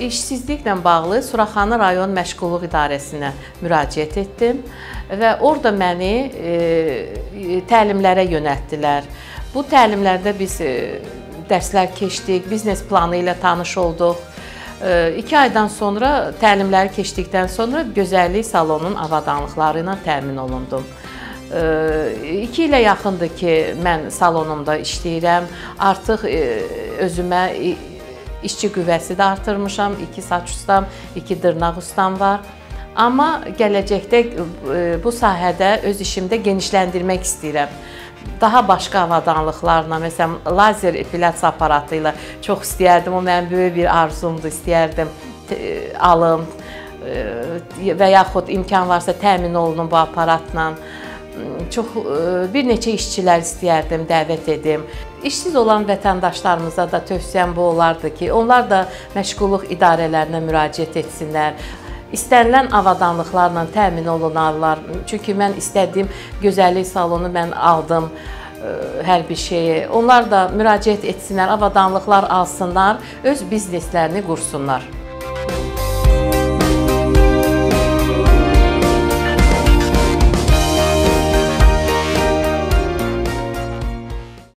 işsizliklə bağlı Suraxanı rayon məşğulluq idarəsinə müraciət etdim və orada məni e, təlimlərə yönəltdilər. Bu təlimlərdə biz e, dərslər keçdik, biznes planı ilə tanış olduq. 2 aydan sonra təlimləri keçdikdən sonra gözəllik salonunun avadanlıqları ilə təmin olundum. 2 ilə yaxındır ki, mən salonumda işləyirəm. Artıq özümə işçi qüvvəsi də artırmışam. 2 saç ustam, 2 dırnaq ustam var. Amma gələcəkdə bu sahədə öz işimdə genişləndirmək istəyirəm daha başqa avadanlıqlarla, məsələn, lazer epilyasiya aparatı ilə çox istəyərdim. O mənim böyük bir arzumdur, istəyərdim alım və yaxud imkan varsa təmin olunum bu aparatla. Çox bir neçə işçilər istəyərdim, dəvət edim. İşsiz olan vətəndaşlarımıza da tövsiyəm bu olardı ki, onlar da məşğulluq idarələrinə müraciət etsinlər istənilən avadanlıqlarla təmin olunarlar. Çünki mən istədiyim gözəllik salonu mən aldım hər bir şeyi. Onlar da müraciət etsinlər, avadanlıqlar alsınlar, öz bizneslərini qursunlar.